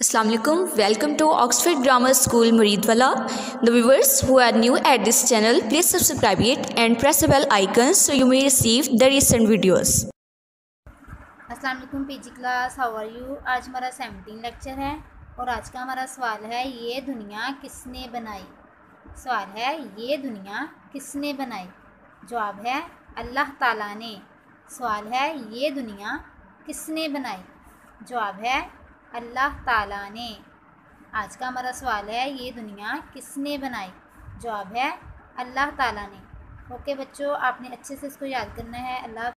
Assalamualaikum. Welcome to Oxford Grammar School Muridwala. The viewers who are new at this channel, please subscribe it and press the bell icon so you may receive the recent videos. Aslam PG class how are you आज हमारा seventeen lecture है और आज का हमारा सवाल है ये दुनिया किसने बनाई सवाल है ये दुनिया किसने बनाई जवाब है अल्लाह ताला ने सवाल है ये दुनिया किसने बनाई जवाब है अल्लाह ताला ने। आज का हमारा सवाल है, ये दुनिया किसने बनाई? जवाब है, अल्लाह ताला ने। ओके बच्चों, आपने अच्छे से इसको याद करना है। अल्लाह